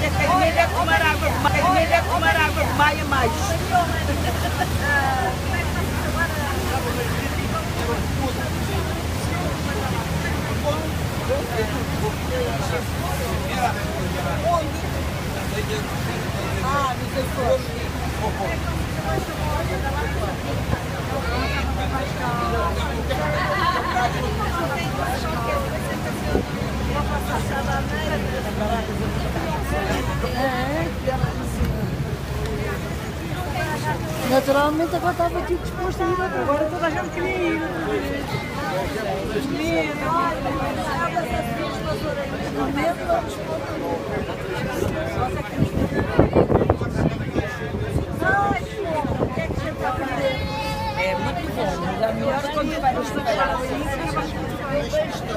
Tem medo de tomar água, tem medo de tomar água de maio mais. Naturalmente agora estava aqui disposto a ir outra Agora toda a gente queria ir outra o. É muito bom, mas é melhor quando vai nos trabalhar. Assim.